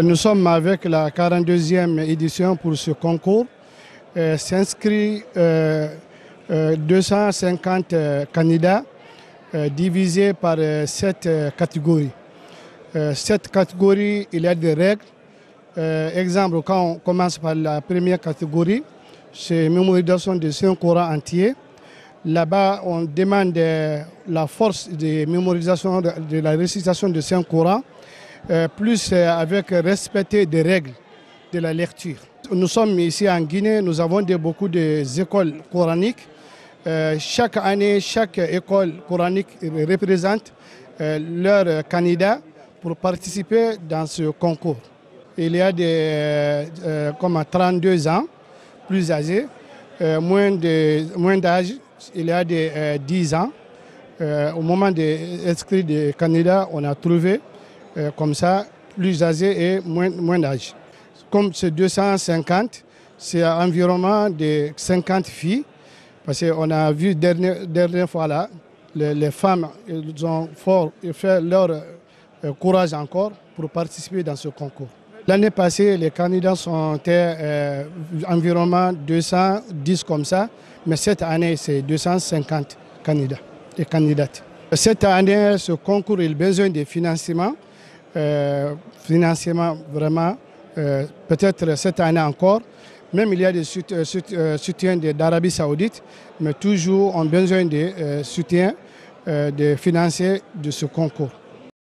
Nous sommes avec la 42e édition pour ce concours. Euh, S'inscrit euh, euh, 250 euh, candidats divisés par sept catégories. Cette catégorie, il y a des règles. Exemple, quand on commence par la première catégorie, c'est mémorisation de cinq Coran entier. Là-bas, on demande la force de mémorisation de, la récitation de cinq Coran, plus euh, avec respecter des règles de la lecture. Nous sommes ici en Guinée, nous avons de, beaucoup d'écoles coraniques. Euh, chaque année, chaque école coranique représente euh, leurs candidats pour participer dans ce concours. Il y a des euh, euh, comme 32 ans, plus âgés, euh, moins de moins d'âge, il y a des euh, 10 ans. Euh, au moment d'inscrire des candidats, on a trouvé euh, comme ça plus âgés et moins, moins d'âge. Comme c'est 250, c'est environ de 50 filles, parce qu'on a vu dernière, dernière fois là, les, femmes ils ont fort fait leur euh, courage encore pour participer dans ce concours. L'année passée, les candidats sont euh, environ 210 comme ça, mais cette année, c'est 250 candidats et candidates. Cette année, ce concours, a besoin de financement, euh, financement vraiment, euh, peut-être cette année encore. Même il y a des soutiens, soutiens d'Arabie Saoudite, mais toujours on besoin de soutien de financiers de ce concours.